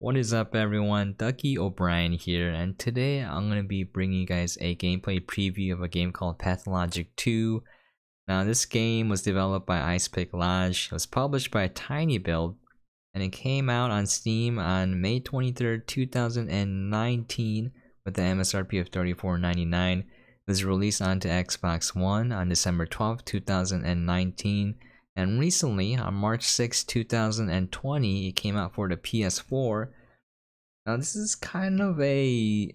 What is up everyone, Ducky O'Brien here and today I'm going to be bringing you guys a gameplay preview of a game called Pathologic 2. Now this game was developed by Ice-Pick Lodge, it was published by tinyBuild, and it came out on Steam on May 23rd, 2019 with the MSRP of $34.99. It was released onto Xbox One on December 12th, 2019 and recently, on March 6, 2020, it came out for the PS4. Now, this is kind of a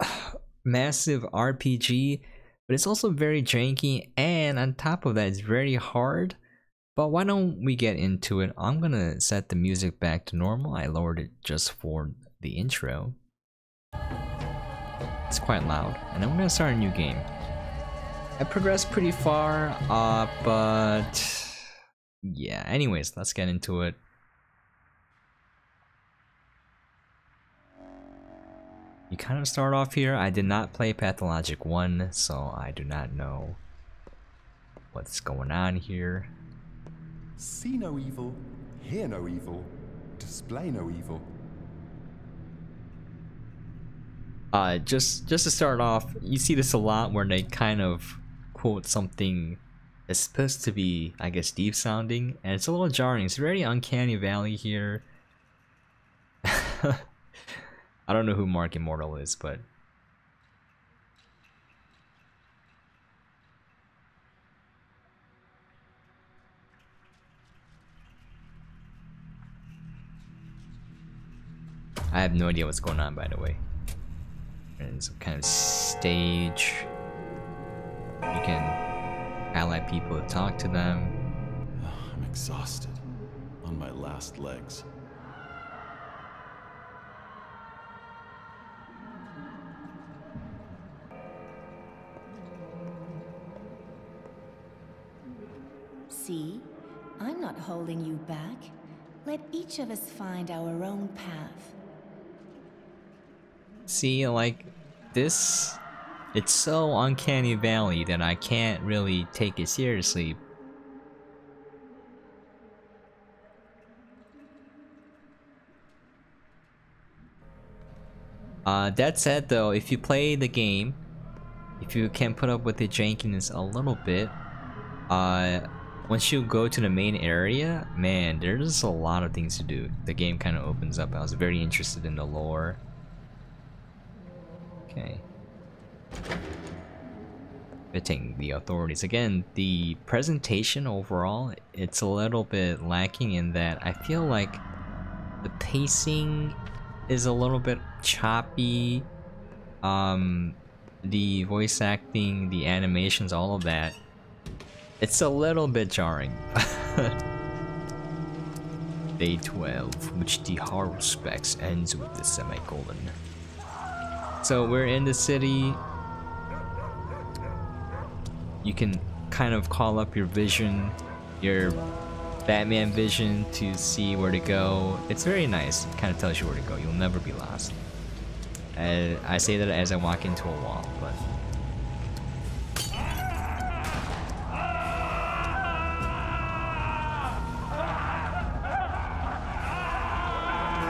massive RPG, but it's also very janky, and on top of that, it's very hard. But why don't we get into it? I'm gonna set the music back to normal. I lowered it just for the intro. It's quite loud, and I'm gonna start a new game. I progressed pretty far, uh, but yeah, anyways, let's get into it. You kind of start off here. I did not play Pathologic 1, so I do not know what's going on here. See no evil, hear no evil, display no evil. Uh, just just to start off, you see this a lot where they kind of quote something that's supposed to be, I guess, deep sounding, and it's a little jarring. It's very uncanny valley here. I don't know who Mark Immortell is, but I have no idea what's going on, by the way. And some kind of stage you can ally people talk to them. I'm exhausted. On my last legs. See? I'm not holding you back. Let each of us find our own path. See, like, this it's so uncanny valley that I can't really take it seriously. Uh, that said though, if you play the game, if you can put up with the jankiness a little bit, uh, once you go to the main area, man, there's a lot of things to do. The game kind of opens up. I was very interested in the lore. Okay. Fitting the authorities. Again, the presentation overall, it's a little bit lacking in that I feel like the pacing is a little bit choppy. Um, the voice acting, the animations, all of that. It's a little bit jarring. Day 12, which the Haruspex ends with the semicolon. So we're in the city. You can kind of call up your vision, your Batman vision to see where to go. It's very nice. It kind of tells you where to go. You'll never be lost. And I say that as I walk into a wall, but...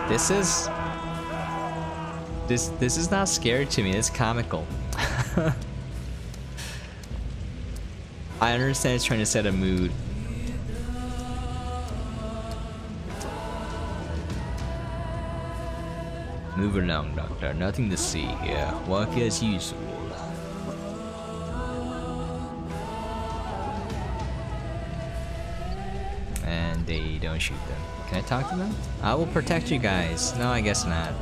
This is this this is not scary to me. It's comical. I understand it's trying to set a mood. Move along, Doctor. Nothing to see here. Work as usual. And they don't shoot them. Can I talk to them? I will protect you guys. No, I guess not.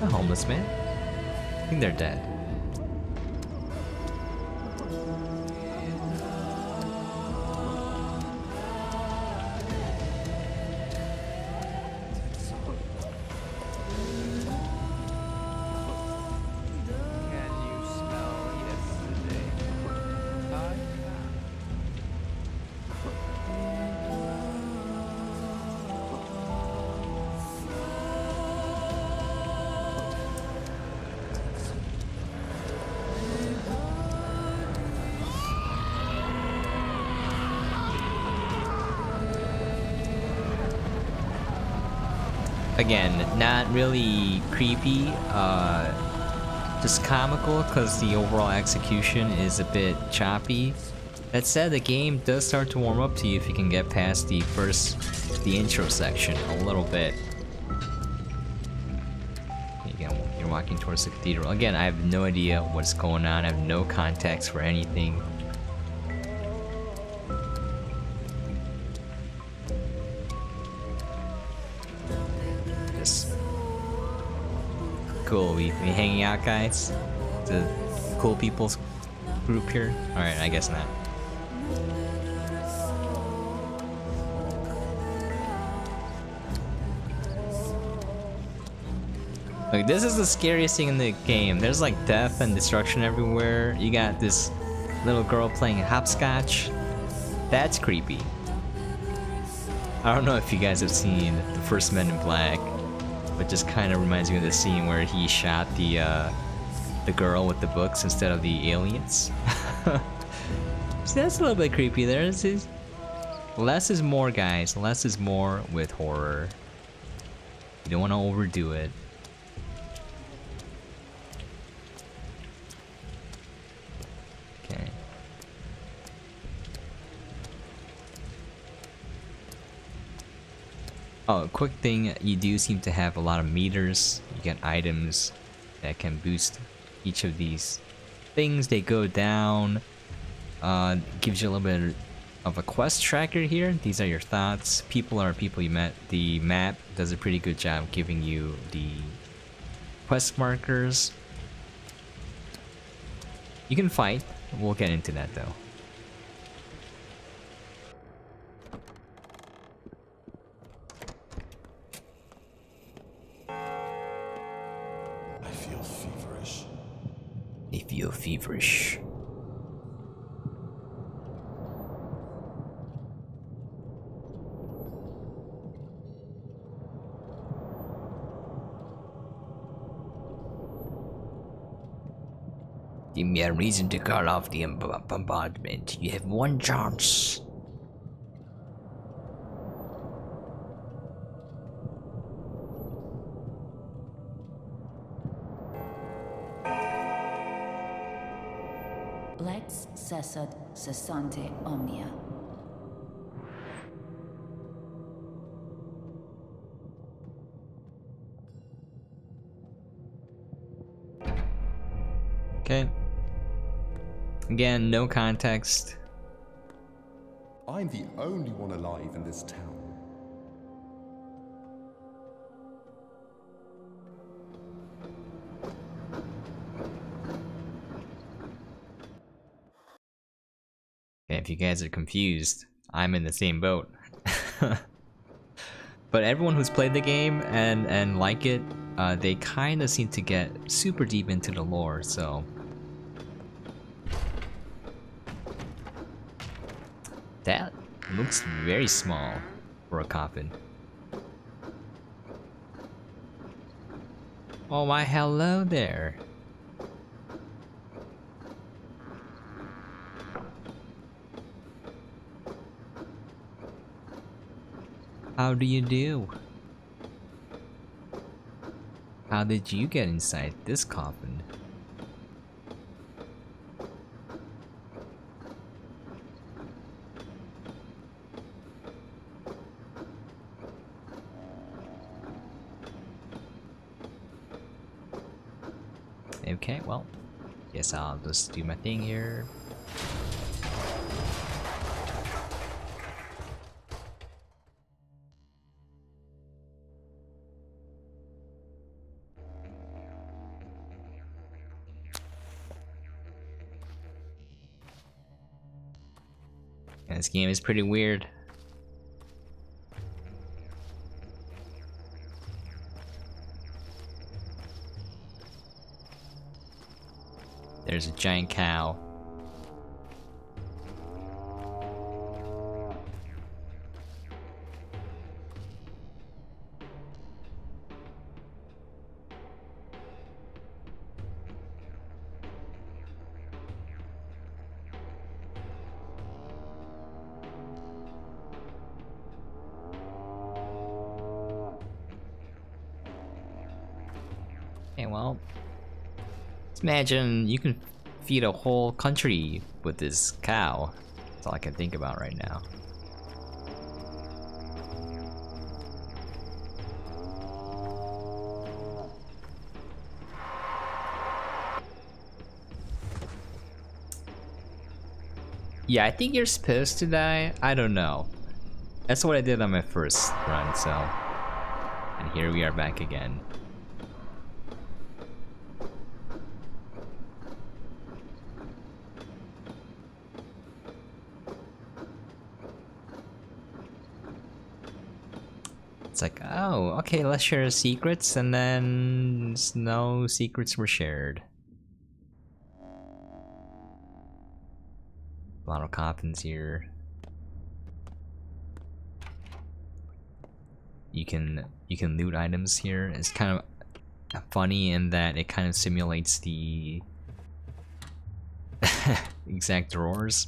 A homeless man? I think they're dead. Again, not really creepy, uh, just comical because the overall execution is a bit choppy. That said, the game does start to warm up to you if you can get past the first, the intro section a little bit. Again, you're walking towards the cathedral. Again, I have no idea what's going on. I have no context for anything. Cool. We, we hanging out, guys. The cool people's group here. All right, I guess not. Like this is the scariest thing in the game. There's like death and destruction everywhere. You got this little girl playing hopscotch. That's creepy. I don't know if you guys have seen the first Men in Black, just kind of reminds me of the scene where he shot the uh, the girl with the books instead of the aliens. See, that's a little bit creepy there. This is less is more, guys. Less is more with horror. You don't want to overdo it. Oh, quick thing, you do seem to have a lot of meters. You get items that can boost each of these things. They go down. Uh, gives you a little bit of a quest tracker here. These are your thoughts. People are people you met. The map does a pretty good job giving you the quest markers. You can fight. We'll get into that though. I feel feverish. I feel feverish. Give me a reason to call off the bombardment. You have one chance. Lex cessat cessante omnia. Again, no context. I'm the only one alive in this town. Okay, if you guys are confused, I'm in the same boat. but everyone who's played the game and and like it, uh, they kind of seem to get super deep into the lore. So looks very small for a coffin. Oh my, hello there. How do you do? How did you get inside this coffin? Okay, well, guess I'll just do my thing here. This game is pretty weird. is a giant cow. Okay, well, imagine you can feed a whole country with this cow. That's all I can think about right now. Yeah, I think you're supposed to die. I don't know. That's what I did on my first run, so... And here we are back again. It's like, oh, okay, let's share secrets, and then no secrets were shared. A lot of coffins here. You can you can loot items here. It's kind of funny in that it kind of simulates the exact drawers.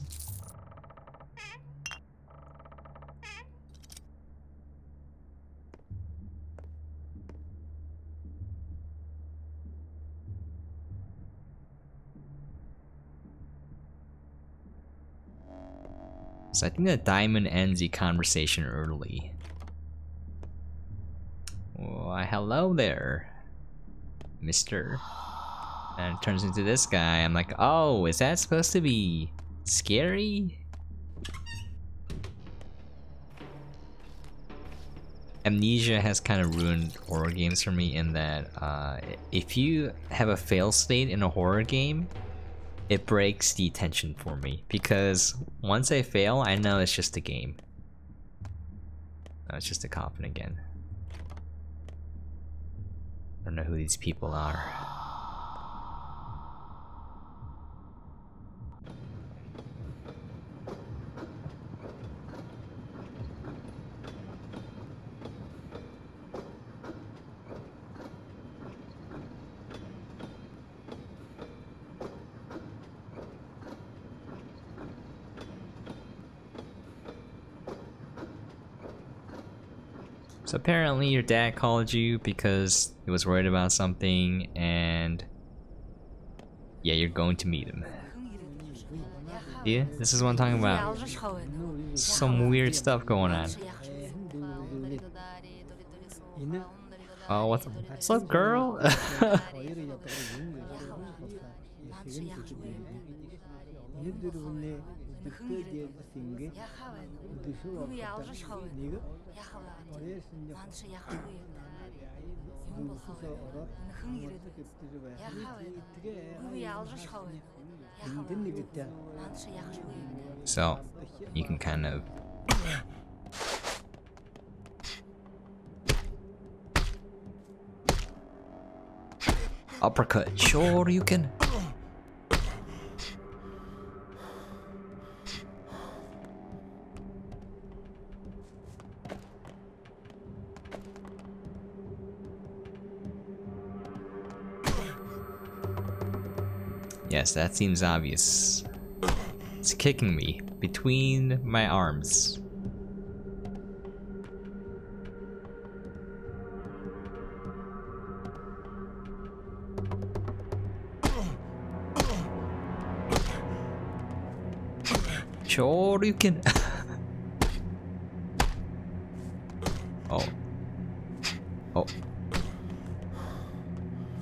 So I think that diamond ends the conversation early. Why, hello there, mister. And it turns into this guy. I'm like, oh, is that supposed to be scary? Amnesia has kind of ruined horror games for me in that uh, if you have a fail state in a horror game, it breaks the tension for me because once I fail, I know it's just a game. No, it's just a coffin again. I don't know who these people are. Apparently your dad called you because he was worried about something and yeah, you're going to meet him. Yeah, this is what I'm talking about. Some weird stuff going on. Oh, what's, what's up, girl? so, you can kind of uppercut. Sure, you can. That seems obvious. It's kicking me between my arms. Sure you can. oh. Oh.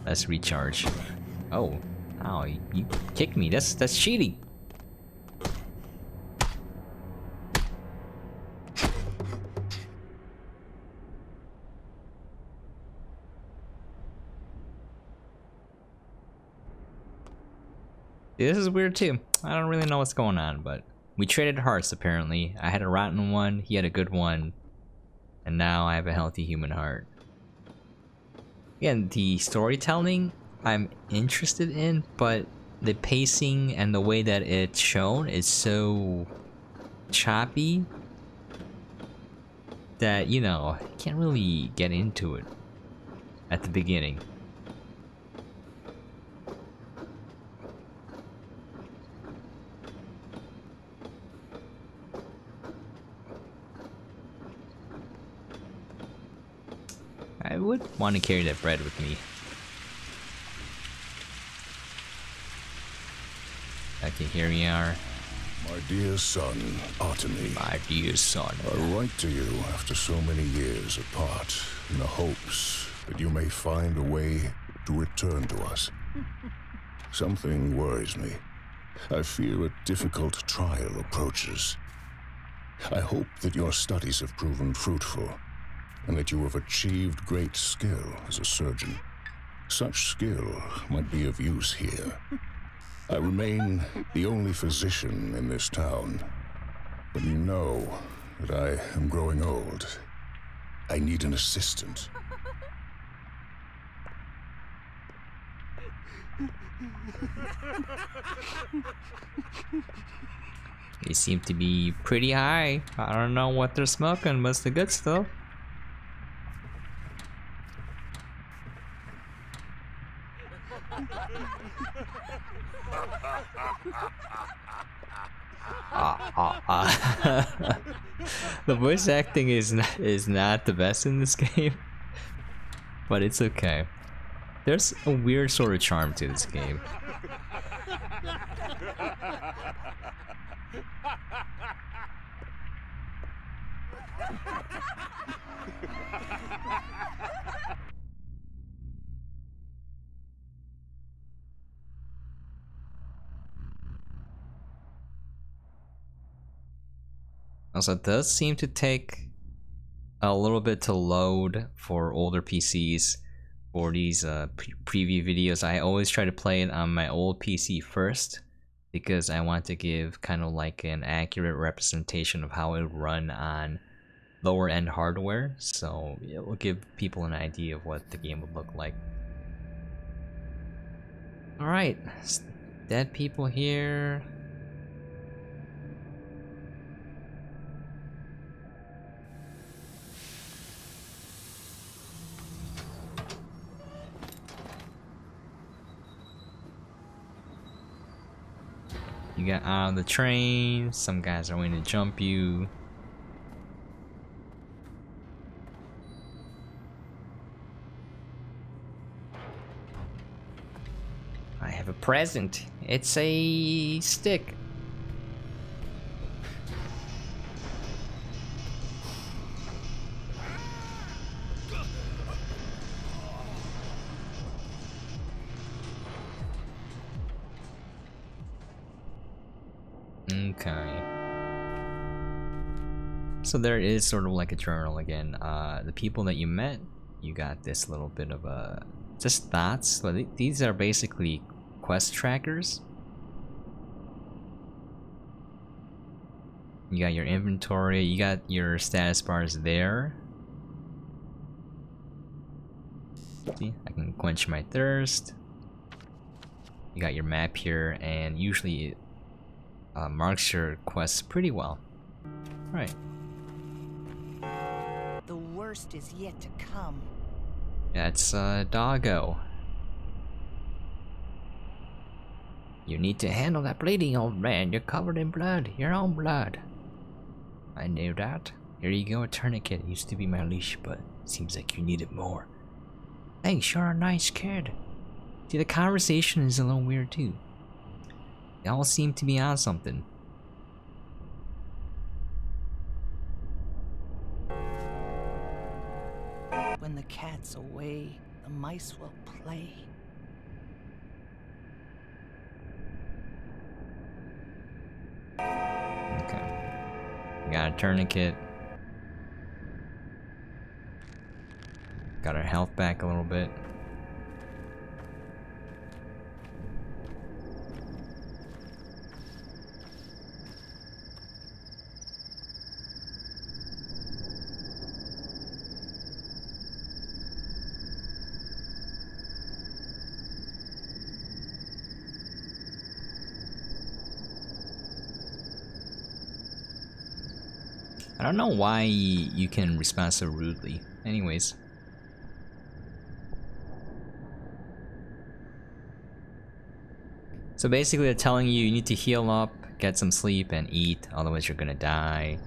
Let's recharge. Oh. Oh, you, kicked me. That's that's cheating. This is weird too. I don't really know what's going on, but we traded hearts apparently. I had a rotten one, he had a good one, and now I have a healthy human heart. Again, the storytelling I'm interested in, but the pacing and the way that it's shown is so choppy that, you know, can't really get into it at the beginning. I would want to carry that bread with me. Okay, here we are. My dear son, Artemy. My dear son. I write to you after so many years apart in the hopes that you may find a way to return to us. Something worries me. I fear a difficult trial approaches. I hope that your studies have proven fruitful and that you have achieved great skill as a surgeon. Such skill might be of use here. I remain the only physician in this town, but you know that I am growing old. I need an assistant. They seem to be pretty high. I don't know what they're smoking, but it's the good stuff. Ah, ah, ah. the voice acting is not, is not the best in this game, but it's okay. There's a weird sort of charm to this game. Also, it does seem to take a little bit to load for older PCs for these uh, pre preview videos. I always try to play it on my old PC first because I want to give kind of like an accurate representation of how it would run on lower end hardware. So it will give people an idea of what the game would look like. Alright, dead people here. You get out of the train, some guys are going to jump you. I have a present. It's a stick. So there is sort of like a journal again. Uh, the people that you met, you got this little bit of a just thoughts. Th these are basically quest trackers. You got your inventory. You got your status bars there. See, I can quench my thirst. You got your map here, and usually uh, marks your quests pretty well. Right. Worst is yet to come. That's uh, Doggo. You need to handle that bleeding, old man. You're covered in blood. Your own blood. I knew that. Here you go, a tourniquet. It used to be my leash, but seems like you need it more. Thanks, you're a nice kid. See, the conversation is a little weird too. They all seem to be on something. Cat's away, the mice will play. Okay. Got a tourniquet. Got our health back a little bit. I don't know why you can respond so rudely. Anyways. So basically they're telling you you need to heal up, get some sleep, and eat, otherwise you're gonna die.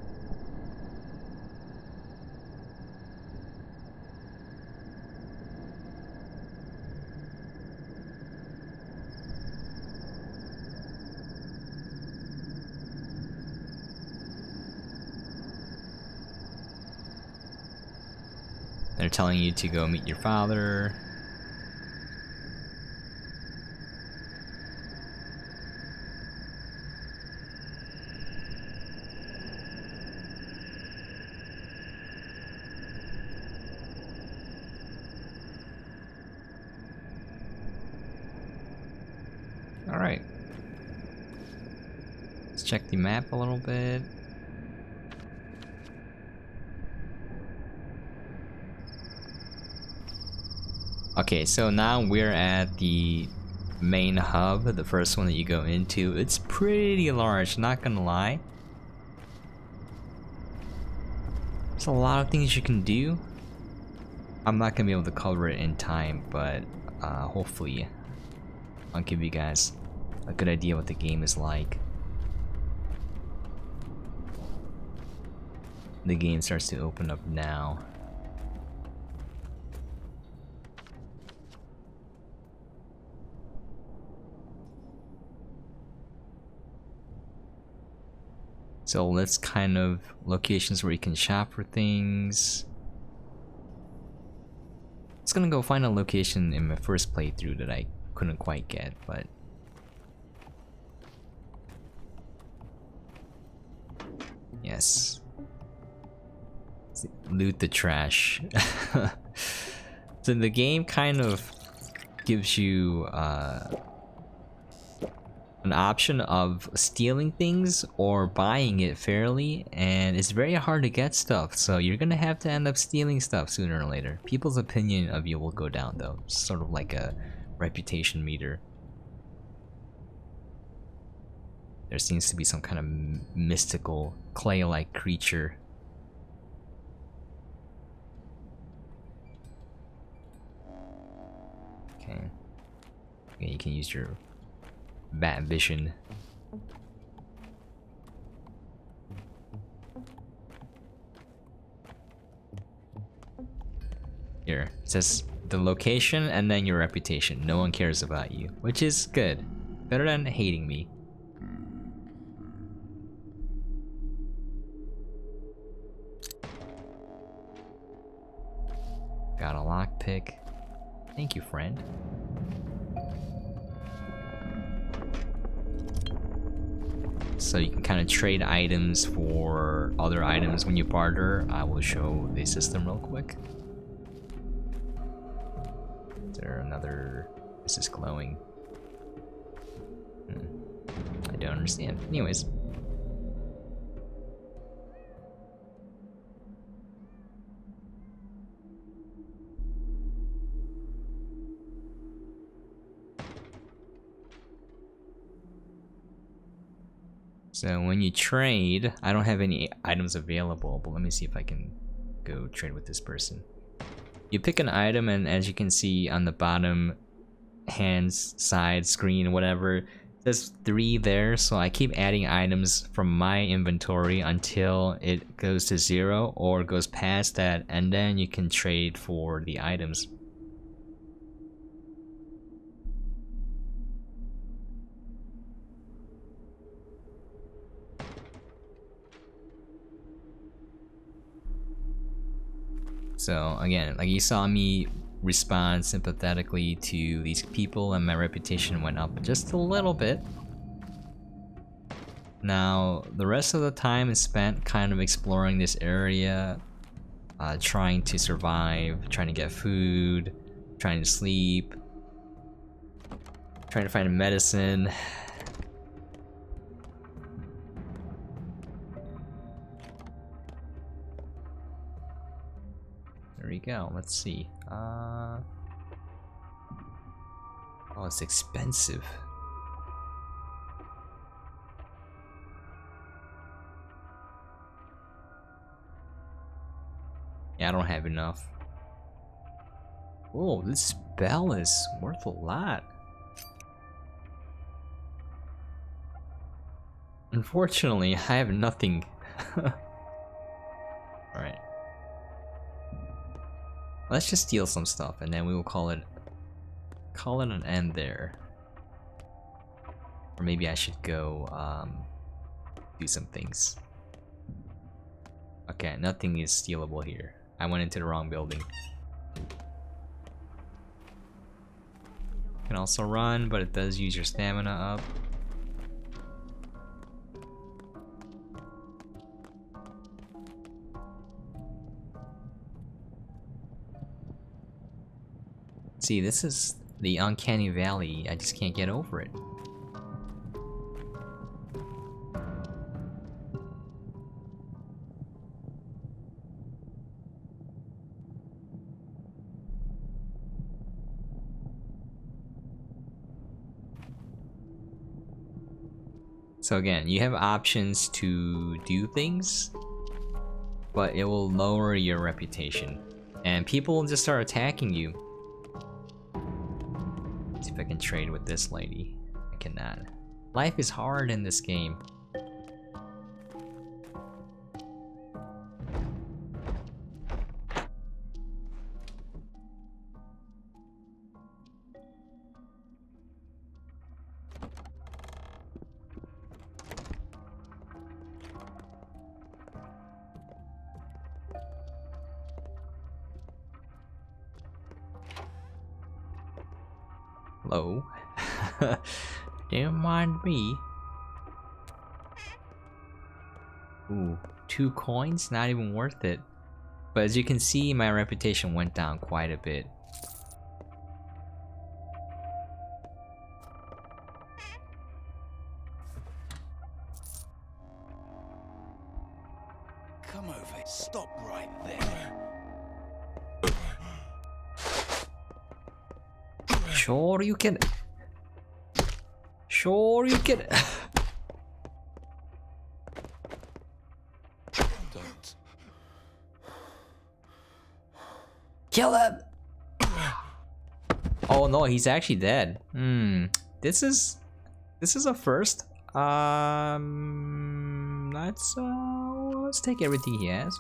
Telling you to go meet your father. Alright. Let's check the map a little bit. Okay, so now we're at the main hub, the first one that you go into. It's pretty large, not gonna lie. There's a lot of things you can do. I'm not gonna be able to cover it in time, but uh, hopefully I'll give you guys a good idea what the game is like. The game starts to open up now. So let's kind of locations where you can shop for things. It's gonna go find a location in my first playthrough that I couldn't quite get, but yes. Loot the trash. so the game kind of gives you uh, an option of stealing things or buying it fairly and it's very hard to get stuff so you're gonna have to end up stealing stuff sooner or later. People's opinion of you will go down though. Sort of like a reputation meter. There seems to be some kind of mystical clay-like creature. Okay. Okay you can use your bat vision. Here, it says the location and then your reputation. No one cares about you, which is good. Better than hating me. Got a lockpick. Thank you, friend. So you can kind of trade items for other items when you barter. I will show the system real quick. Is there another... This is glowing. Hmm. I don't understand. Anyways. So when you trade, I don't have any items available, but let me see if I can go trade with this person. You pick an item and as you can see on the bottom hands side screen whatever there's three there so I keep adding items from my inventory until it goes to zero or goes past that and then you can trade for the items So again, like you saw me respond sympathetically to these people and my reputation went up just a little bit. Now, the rest of the time is spent kind of exploring this area, uh, trying to survive, trying to get food, trying to sleep, trying to find medicine, we go. Let's see. Uh... Oh, it's expensive. Yeah, I don't have enough. Oh, this spell is worth a lot. Unfortunately, I have nothing. Let's just steal some stuff and then we will call it call it an end there. Or maybe I should go um, do some things. Okay, nothing is stealable here. I went into the wrong building. Can also run, but it does use your stamina up. See, this is the uncanny valley. I just can't get over it. So again, you have options to do things, but it will lower your reputation. And people will just start attacking you. If I can trade with this lady. I cannot. Life is hard in this game. Two coins? Not even worth it. But as you can see, my reputation went down quite a bit. Come over. Stop right there. Sure you can. Sure you can. Kill him! Oh no, he's actually dead. Hmm. This is this is a first. Um let's uh let's take everything he has.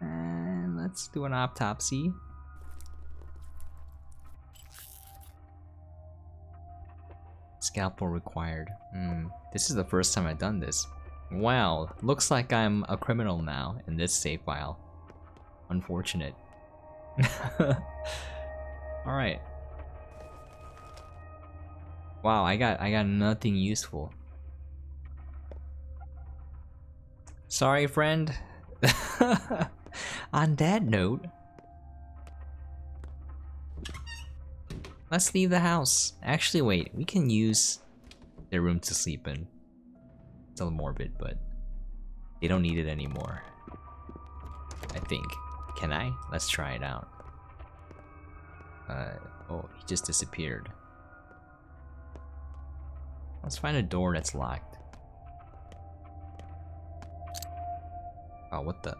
And let's do an autopsy. Scalpel required. Hmm. This is the first time I've done this. Wow, looks like I'm a criminal now in this save file. Unfortunate. Alright. Wow, I got I got nothing useful. Sorry, friend. On that note, let's leave the house. Actually, wait, we can use their room to sleep in. It's a little morbid, but they don't need it anymore. I think. Can I? Let's try it out. Uh, oh, he just disappeared. Let's find a door that's locked. Oh, what the?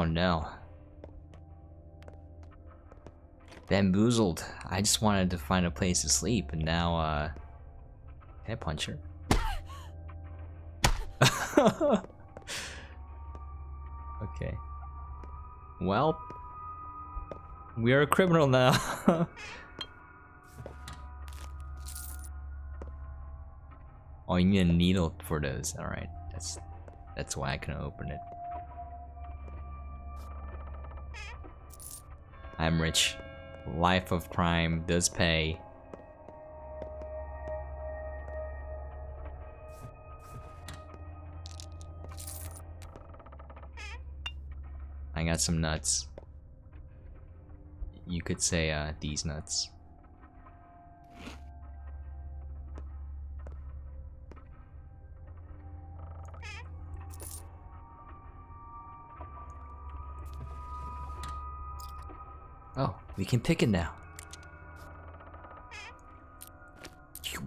Oh no. Bamboozled. I just wanted to find a place to sleep and now, uh... Can I punch her? okay. Well... We are a criminal now. oh, you need a needle for those. Alright. That's that's why I couldn't open it. I'm rich. Life of crime does pay. I got some nuts. You could say uh, these nuts. We can pick it now.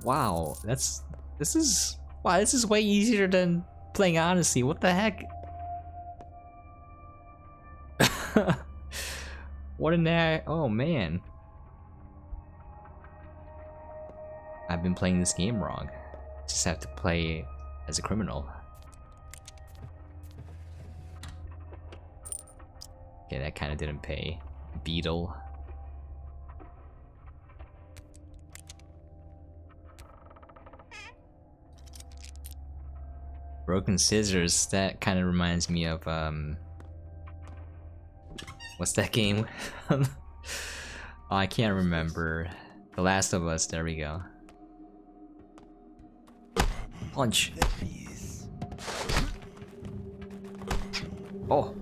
Wow, that's this is wow, this is way easier than playing Odyssey. What the heck? what an air oh man. I've been playing this game wrong. Just have to play as a criminal. Okay, that kind of didn't pay. Beetle. Broken Scissors, that kind of reminds me of, um... What's that game? oh, I can't remember. The Last of Us, there we go. Punch! Oh!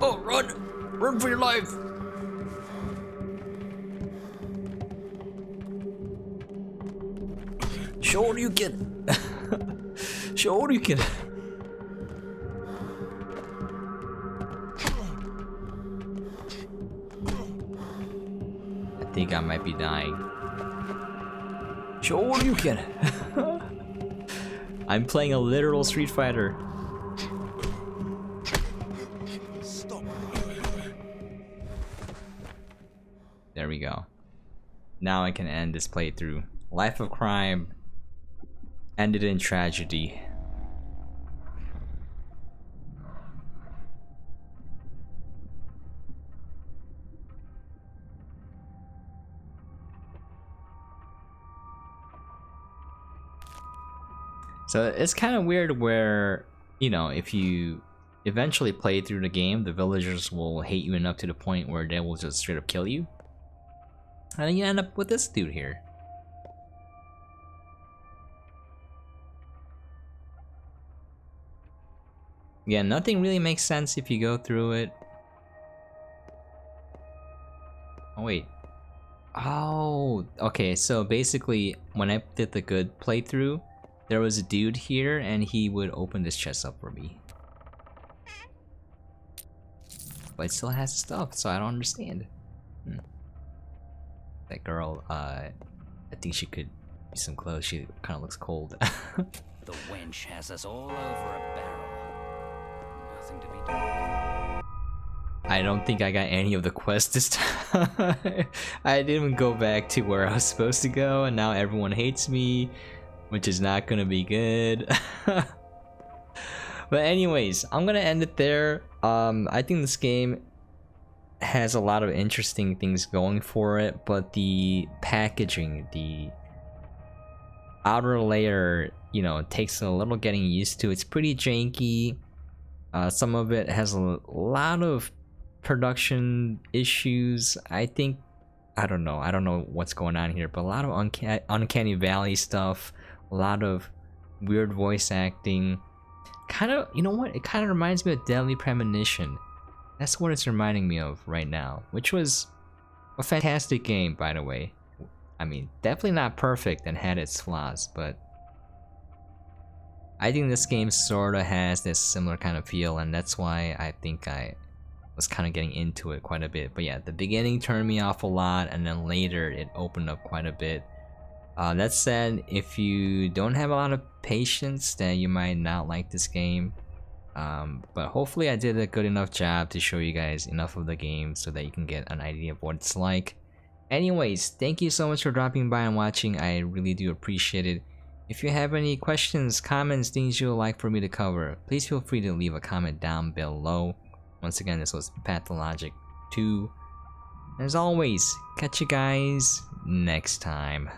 Oh, run! Run for your life! Show what you can! Show you can! I think I might be dying. Show you can! I'm playing a literal Street Fighter. Stop. There we go. Now I can end this playthrough. Life of Crime ended in tragedy. So it's kind of weird where, you know, if you eventually play through the game, the villagers will hate you enough to the point where they will just straight up kill you. And then you end up with this dude here. Yeah, nothing really makes sense if you go through it. Oh wait. Oh, okay, so basically when I did the good playthrough, there was a dude here and he would open this chest up for me. But it still has stuff, so I don't understand. Hmm. That girl, uh, I think she could use some clothes. She kind of looks cold. the wench has us all over a barrel. Nothing to be done. I don't think I got any of the quests this time. I didn't go back to where I was supposed to go, and now everyone hates me, which is not gonna be good. but anyways, I'm gonna end it there. Um, I think this game has a lot of interesting things going for it, but the packaging, the outer layer, you know, takes a little getting used to. It's pretty janky. Uh, some of it has a lot of production issues. I think, I don't know, I don't know what's going on here, but a lot of unca uncanny valley stuff, a lot of weird voice acting kind of, you know what? It kind of reminds me of Deadly Premonition. That's what it's reminding me of right now, which was a fantastic game, by the way. I mean, definitely not perfect and had its flaws, but I think this game sort of has this similar kind of feel, and that's why I think I was kind of getting into it quite a bit. But yeah, the beginning turned me off a lot, and then later it opened up quite a bit. Uh, that said, if you don't have a lot of patience, then you might not like this game. Um, but hopefully I did a good enough job to show you guys enough of the game so that you can get an idea of what it's like. Anyways, thank you so much for dropping by and watching. I really do appreciate it. If you have any questions, comments, things you would like for me to cover, please feel free to leave a comment down below. Once again, this was Pathologic 2. As always, catch you guys next time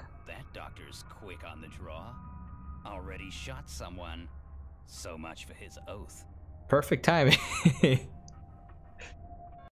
shot someone. So much for his oath. Perfect timing.